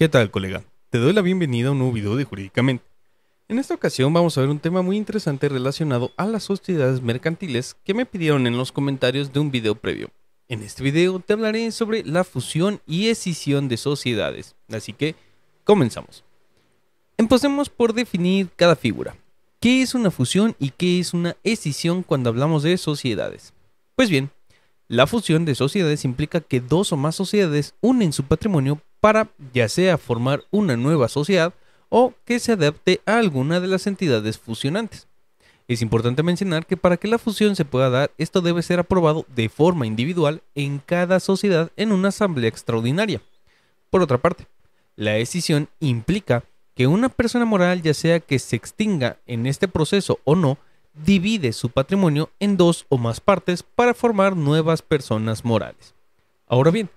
¿Qué tal, colega? Te doy la bienvenida a un nuevo video de Jurídicamente. En esta ocasión vamos a ver un tema muy interesante relacionado a las sociedades mercantiles que me pidieron en los comentarios de un video previo. En este video te hablaré sobre la fusión y escisión de sociedades, así que comenzamos. Empecemos por definir cada figura. ¿Qué es una fusión y qué es una escisión cuando hablamos de sociedades? Pues bien, la fusión de sociedades implica que dos o más sociedades unen su patrimonio para ya sea formar una nueva sociedad o que se adapte a alguna de las entidades fusionantes. Es importante mencionar que para que la fusión se pueda dar, esto debe ser aprobado de forma individual en cada sociedad en una asamblea extraordinaria. Por otra parte, la escisión implica que una persona moral, ya sea que se extinga en este proceso o no, divide su patrimonio en dos o más partes para formar nuevas personas morales. Ahora bien,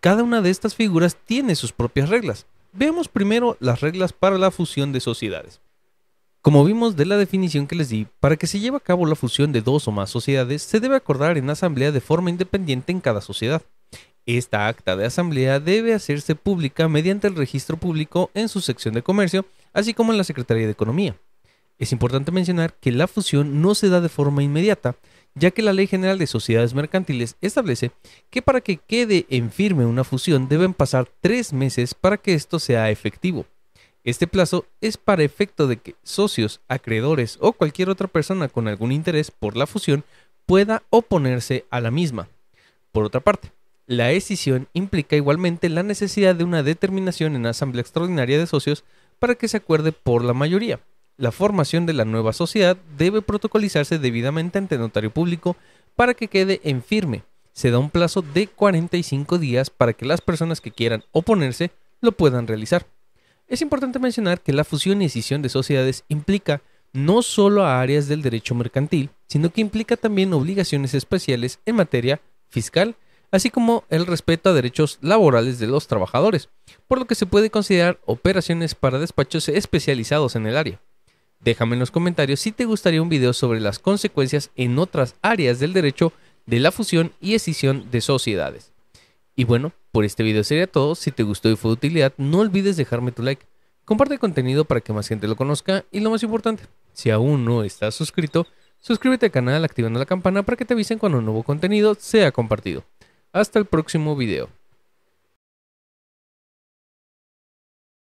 cada una de estas figuras tiene sus propias reglas. Veamos primero las reglas para la fusión de sociedades. Como vimos de la definición que les di, para que se lleve a cabo la fusión de dos o más sociedades, se debe acordar en asamblea de forma independiente en cada sociedad. Esta acta de asamblea debe hacerse pública mediante el registro público en su sección de comercio, así como en la Secretaría de Economía. Es importante mencionar que la fusión no se da de forma inmediata, ya que la Ley General de Sociedades Mercantiles establece que para que quede en firme una fusión deben pasar tres meses para que esto sea efectivo. Este plazo es para efecto de que socios, acreedores o cualquier otra persona con algún interés por la fusión pueda oponerse a la misma. Por otra parte, la escisión implica igualmente la necesidad de una determinación en asamblea extraordinaria de socios para que se acuerde por la mayoría. La formación de la nueva sociedad debe protocolizarse debidamente ante notario público para que quede en firme. Se da un plazo de 45 días para que las personas que quieran oponerse lo puedan realizar. Es importante mencionar que la fusión y escisión de sociedades implica no solo a áreas del derecho mercantil, sino que implica también obligaciones especiales en materia fiscal, así como el respeto a derechos laborales de los trabajadores, por lo que se puede considerar operaciones para despachos especializados en el área. Déjame en los comentarios si te gustaría un video sobre las consecuencias en otras áreas del derecho de la fusión y escisión de sociedades. Y bueno, por este video sería todo. Si te gustó y fue de utilidad, no olvides dejarme tu like. Comparte el contenido para que más gente lo conozca y lo más importante, si aún no estás suscrito, suscríbete al canal activando la campana para que te avisen cuando un nuevo contenido sea compartido. Hasta el próximo video.